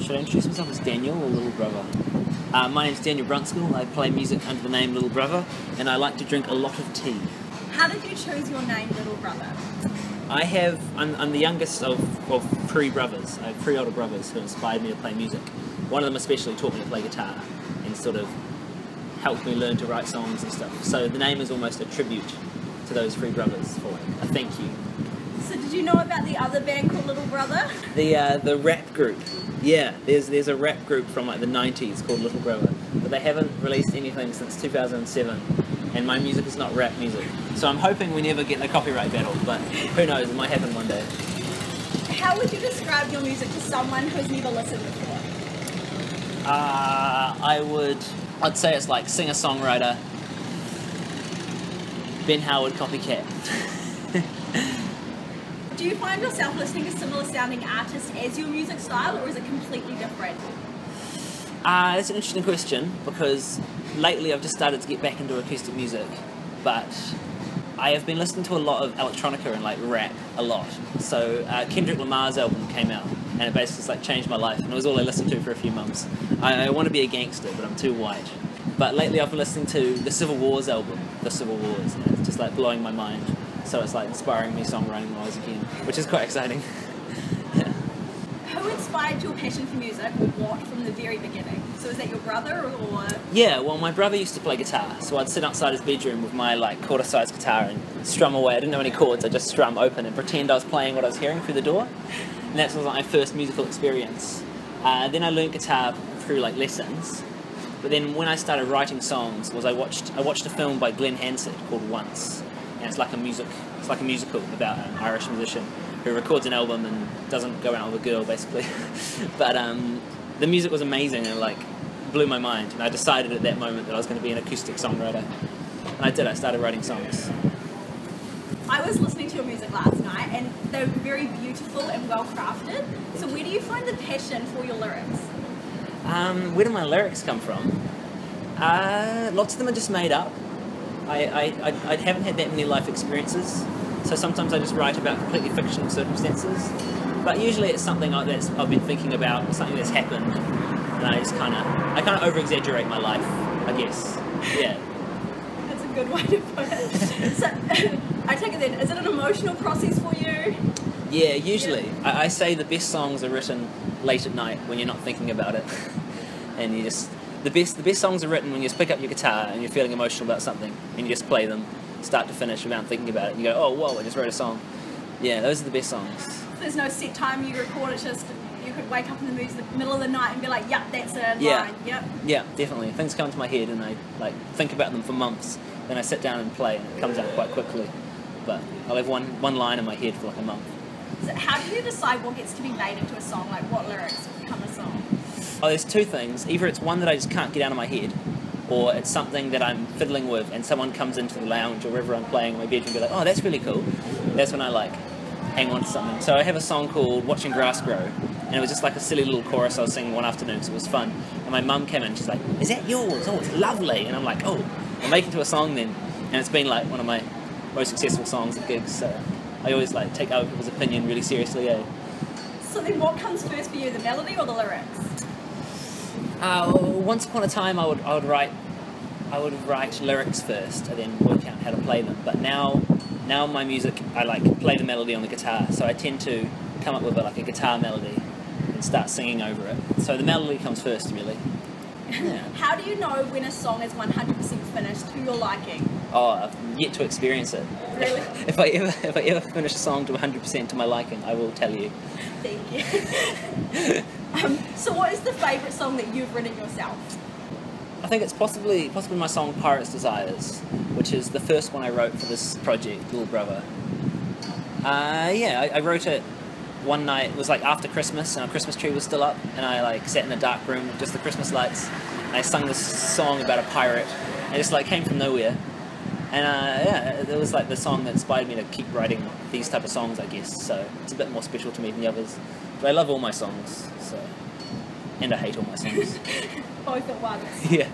Should I introduce myself as Daniel or Little Brother? Uh, my name's Daniel Brunskill. I play music under the name Little Brother, and I like to drink a lot of tea. How did you choose your name, Little Brother? I have. I'm, I'm the youngest of, of three brothers. I have three older brothers who inspired me to play music. One of them especially taught me to play guitar and sort of helped me learn to write songs and stuff. So the name is almost a tribute to those three brothers for a thank you. So did you know about the other band called Little Brother? The uh, the rap group. Yeah, there's there's a rap group from like the 90s called Little Brother, but they haven't released anything since 2007. And my music is not rap music, so I'm hoping we never get in a copyright battle. But who knows? It might happen one day. How would you describe your music to someone who's never listened before? Uh, I would. I'd say it's like singer songwriter. Ben Howard copycat. Do you find yourself listening to similar sounding artists as your music style, or is it completely different? Uh, that's an interesting question because lately I've just started to get back into acoustic music, but I have been listening to a lot of electronica and like rap a lot. So uh, Kendrick Lamar's album came out, and it basically just, like changed my life, and it was all I listened to for a few months. I, I want to be a gangster, but I'm too white. But lately I've been listening to the Civil Wars album, the Civil Wars, and it's just like blowing my mind. So it's like inspiring me songwriting wise again, which is quite exciting. yeah. Who inspired your passion for music, or what, from the very beginning? So is that your brother, or Yeah, well, my brother used to play guitar, so I'd sit outside his bedroom with my like quarter-sized guitar and strum away. I didn't know any chords; I just strum open and pretend I was playing what I was hearing through the door. And that was like my first musical experience. Uh, then I learned guitar through like lessons. But then when I started writing songs, was I watched I watched a film by Glen Hansard called Once, it's like a music it's like a musical about an Irish musician who records an album and doesn't go out with a girl basically. but um, the music was amazing and like blew my mind, and I decided at that moment that I was going to be an acoustic songwriter. And I did. I started writing songs. I was listening to your music last night, and they were very beautiful and well crafted. So where do you find the passion for your lyrics? Um, where do my lyrics come from? Uh, lots of them are just made up. I, I, I, haven't had that many life experiences, so sometimes I just write about completely fictional circumstances. But usually it's something like that's I've been thinking about, something that's happened, and I just kind of I kind of over exaggerate my life, I guess. Yeah. That's a good way to put it. so, I take it then, is it an emotional process for you? Yeah, usually. I, I say the best songs are written late at night when you're not thinking about it, and you just the best the best songs are written when you just pick up your guitar and you're feeling emotional about something and you just play them, start to finish without thinking about it. And you go, oh whoa, I just wrote a song. Yeah, those are the best songs. There's no set time you record, it. just you could wake up in the middle of the night and be like, yep, that's a Yeah. line, yep. Yeah, definitely. Things come to my head and I like think about them for months. Then I sit down and play and it comes out quite quickly. But I'll have one one line in my head for like a month. So how do you decide what gets to be made into a song? Like what lyrics become a song? Oh, there's two things. Either it's one that I just can't get out of my head, or it's something that I'm fiddling with and someone comes into the lounge or wherever I'm playing in my bedroom and be like, oh, that's really cool. That's when I like hang on to something. So I have a song called Watching Grass Grow, and it was just like a silly little chorus I was singing one afternoon because it was fun. And my mum came in, she's like, is that yours? Oh, it's lovely. And I'm like, oh, I'll make it into a song then. And it's been like one of my most successful songs at gigs, so I always like take other people's opinion really seriously, eh? So then what comes first for you, the melody or the lyrics? Uh, once upon a time, I would I would write I would write lyrics first and then work out how to play them. But now now my music I like play the melody on the guitar, so I tend to come up with a, like a guitar melody and start singing over it. So the melody comes first, really. Yeah. How do you know when a song is 100% finished to your liking? Oh, I've yet to experience it. Really? If I ever if I ever finish a song to 100% to my liking, I will tell you. Thank you. um, so what is the favourite song that you've written yourself? I think it's possibly possibly my song Pirates Desires, which is the first one I wrote for this project, Little Brother. Uh, yeah, I, I wrote it one night. It was like after Christmas, and our Christmas tree was still up, and I like sat in a dark room with just the Christmas lights, and I sung this song about a pirate. And it just like came from nowhere, and uh, yeah, it was like the song that inspired me to keep writing these type of songs, I guess. So it's a bit more special to me than the others. But I love all my songs, so and I hate all my songs. Both at once. yeah.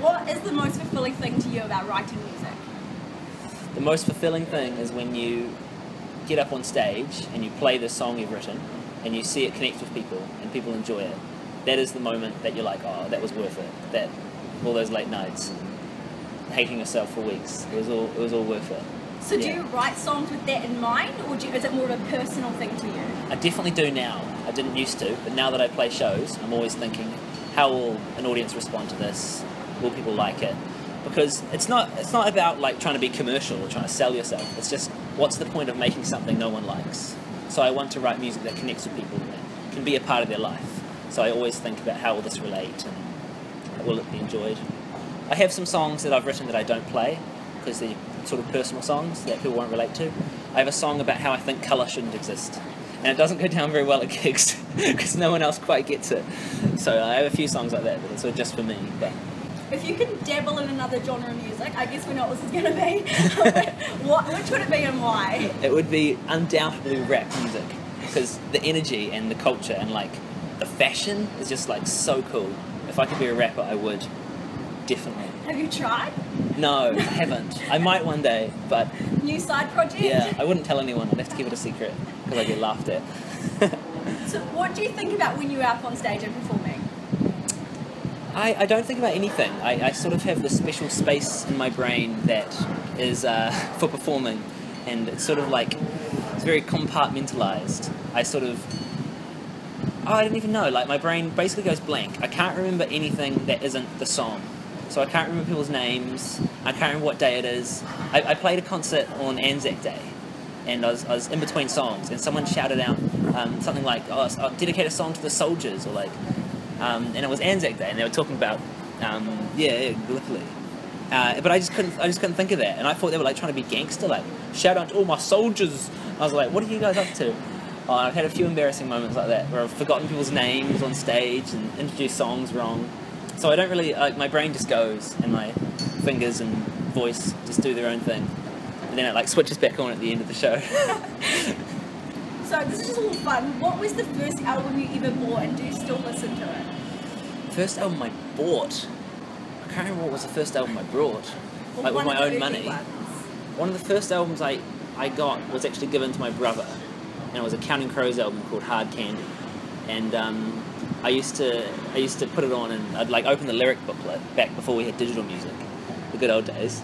What is the most fulfilling thing to you about writing music? The most fulfilling thing is when you get up on stage and you play the song you've written and you see it connect with people and people enjoy it, that is the moment that you're like, oh, that was worth it. That all those late nights and hating yourself for weeks, it was all it was all worth it. So do you write songs with that in mind, or do you, is it more of a personal thing to you? I definitely do now. I didn't used to, but now that I play shows, I'm always thinking, how will an audience respond to this? Will people like it? Because it's not it's not about like trying to be commercial or trying to sell yourself. It's just what's the point of making something no one likes? So I want to write music that connects with people that can be a part of their life. So I always think about how will this relate and will it be enjoyed. I have some songs that I've written that I don't play because they're sort of personal songs that people won't relate to. I have a song about how I think colour shouldn't exist. And it doesn't go down very well at gigs because no one else quite gets it. So I have a few songs like that, but it's sort of just for me. But If you can dabble in another genre of music, I guess we know what this is going to be. what, which would it be and why? it would be undoubtedly rap music because the energy and the culture and like the fashion is just like so cool. If I could be a rapper, I would. Definitely. Have you tried? No, I haven't. I might one day, but New side project? yeah, I wouldn't tell anyone. I'd have to keep it a secret because I get laughed at. So what do you think about when you're up on stage and performing? I, I don't think about anything. I, I sort of have this special space in my brain that is uh, for performing, and it's sort of like it's very compartmentalized. I sort of oh, I don't even know. Like my brain basically goes blank. I can't remember anything that isn't the song. So I can't remember people's names. I can't remember what day it is. I, I played a concert on Anzac Day, and I was, I was in between songs, and someone shouted out um, something like, "Oh, I'll dedicate a song to the soldiers," or like, um, and it was Anzac Day, and they were talking about, um, yeah, yeah, Gallipoli. Uh, but I just couldn't, I just couldn't think of that, and I thought they were like trying to be gangster, like shout out to all my soldiers. I was like, what are you guys up to? Oh, I've had a few embarrassing moments like that where I've forgotten people's names on stage and introduced songs wrong. So I don't really like my brain just goes and my fingers and voice just do their own thing, and then it like switches back on at the end of the show. So this is just a little fun. What was the first album you ever bought and do you still listen to it? first album I bought. I can't remember what was the first album I brought. Or Like with my own money. ones? One of the first albums I, I got was actually given to my brother, and it was a Counting Crows album called Hard Candy. And um, I used to I used to put it on, and I'd like open the lyric booklet back before we had digital music, the good old days.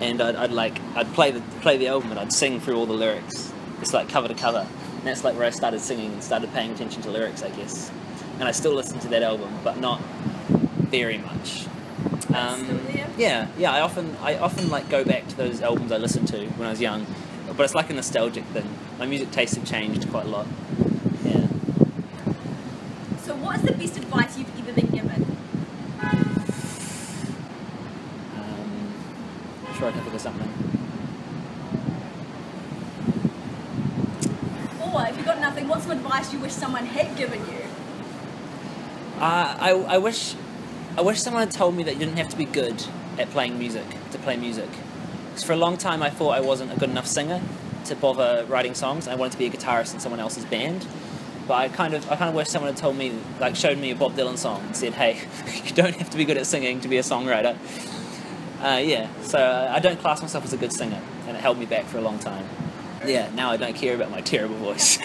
And I'd, I'd like I'd play the play the album, and I'd sing through all the lyrics. It's like cover to cover, and that's like where I started singing and started paying attention to lyrics, I guess. And I still listen to that album, but not very much. Um, yeah, yeah. I often, I often like go back to those albums I listened to when I was young, but it's like a nostalgic thing. My music tastes have changed quite a lot. Yeah. So what is the best advice you've ever been given? Um, I'm sure I can think of something. Or if you've got nothing, what's some advice you wish someone had given you? Uh, I, I wish, I wish someone had told me that you didn't have to be good at playing music to play music. Because for a long time I thought I wasn't a good enough singer to bother writing songs. I wanted to be a guitarist in someone else's band. But I kind of, I kind of wish someone had told me, like, showed me a Bob Dylan song and said, "Hey, you don't have to be good at singing to be a songwriter." Uh, yeah, so I don't class myself as a good singer, and it held me back for a long time. Yeah, now I don't care about my terrible voice.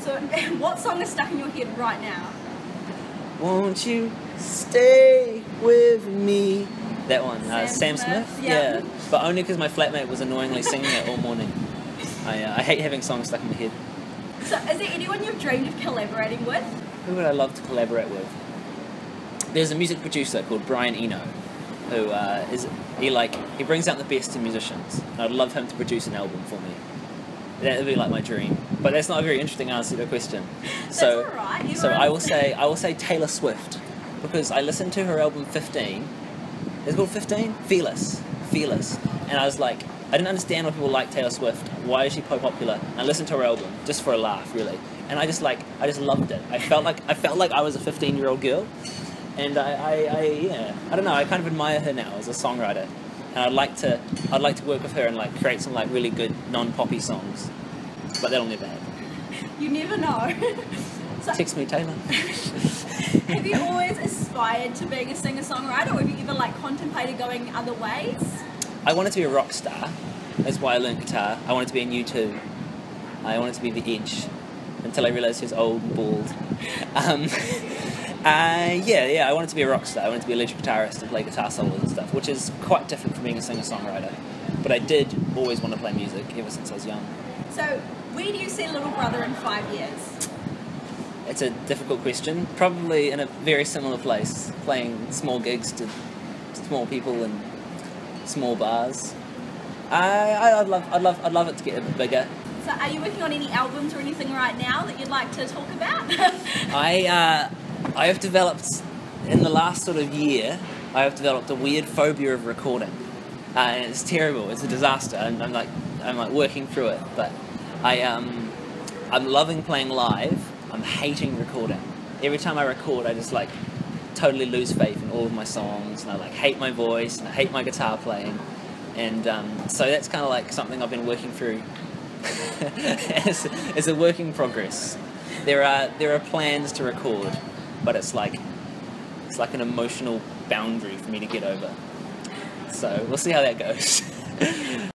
So what song is stuck in your head right now? Won't you stay with me? That one, uh, Sam Sam Smith, Smith. yeah. Yeah. but only because my flatmate was annoyingly singing it all morning. I, uh, I hate having songs stuck in my head. So is there anyone you've dreamed of collaborating with? Who would I love to collaborate with? There's a music producer called Brian Eno, who uh, is he like he brings out the best in musicians. And I'd love him to produce an album for me. That would be like my dream. But that's not a very interesting answer to a question. So, That's alright, you so I will say I will say Taylor Swift because I listened to her album 15. It's called 15? Fearless, Fearless, and I was like, I didn't understand why people like Taylor Swift. Why is she so popular? And I listened to her album just for a laugh, really. And I just like I just loved it. I felt like I felt like I was a 15 year old girl, and I, I, I yeah I don't know. I kind of admire her now as a songwriter, and I'd like to I'd like to work with her and like create some like really good non poppy songs, but that'll never happen. You never know. so Text me, Taylor. have you always aspired to being a singer-songwriter or have you ever like contemplated going other ways? I wanted to be a rock star. That's why I learned guitar. I wanted to be in U2. I wanted to be the edge until I realised he was old and bald. Um, uh, yeah, yeah, I wanted to be a rock star. I wanted to be a electric guitarist and play guitar solos and stuff, which is quite different from being a singer-songwriter. But I did always want to play music ever since I was young. So, where do you see Little Brother in five years? It's a difficult question. Probably in a very similar place, playing small gigs to small people in small bars. I, I'd love, I'd love, I'd love it to get a bit bigger. So, are you working on any albums or anything right now that you'd like to talk about? I, uh, I have developed in the last sort of year. I have developed a weird phobia of recording, uh, and it's terrible. It's a disaster, and I'm like, I'm like working through it. But I, um, I'm loving playing live. I'm hating recording. Every time I record, I just like totally lose faith in all of my songs, and I like hate my voice, and I hate my guitar playing, and um, so that's kind of like something I've been working through. as, a work in progress. There are there are plans to record, but it's like it's like an emotional boundary for me to get over. So we'll see how that goes.